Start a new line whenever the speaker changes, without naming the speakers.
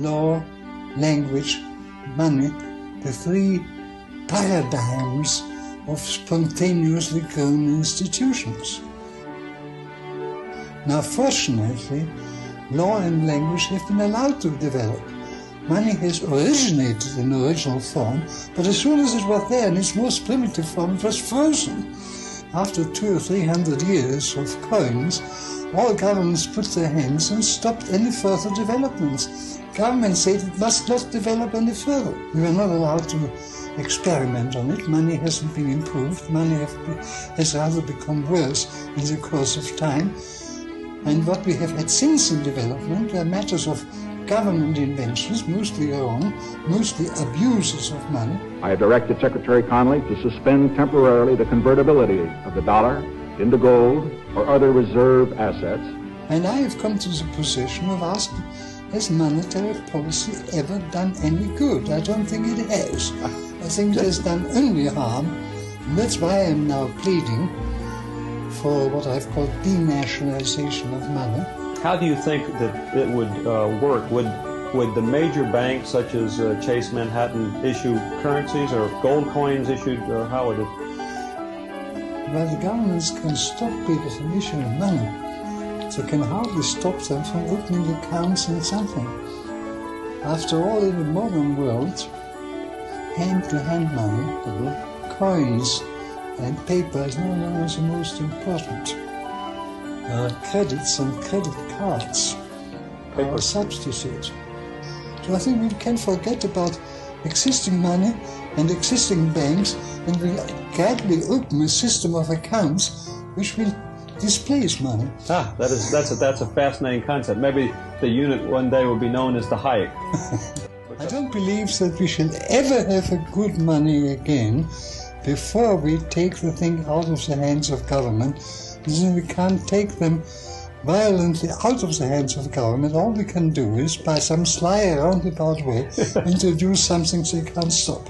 law, language, money, the three paradigms of spontaneously grown institutions. Now, fortunately, law and language have been allowed to develop. Money has originated in original form, but as soon as it was there in its most primitive form, it was frozen. After two or three hundred years of coins, all governments put their hands and stopped any further developments. Government said it must not develop any further. We were not allowed to experiment on it. Money hasn't been improved. Money has rather become worse in the course of time. And what we have had since in development are matters of government inventions, mostly own, mostly abuses of money.
I have directed Secretary Connally to suspend temporarily the convertibility of the dollar into gold or other reserve assets.
And I have come to the position of asking, has monetary policy ever done any good? I don't think it has. I think it has done only harm. And that's why I am now pleading for what I've called denationalization of money.
How do you think that it would uh, work? Would would the major banks such as uh, Chase Manhattan issue currencies or gold coins issued? Or how would it?
Well, the governments can stop people from issuing money. They can hardly stop them from opening accounts in something. After all, in the modern world, hand-to-hand money, coins, and paper is no longer the most important. Uh, credits and credit cards are a substitute. So I think we can forget about existing money and existing banks and we gradually open a system of accounts which will displace money.
Ah, that is that's a that's a fascinating concept. Maybe the unit one day will be known as the Hayek.
I don't believe that we shall ever have a good money again before we take the thing out of the hands of government. Then we can't take them violently out of the hands of the government. All we can do is, by some sly roundabout way, introduce something they can't stop.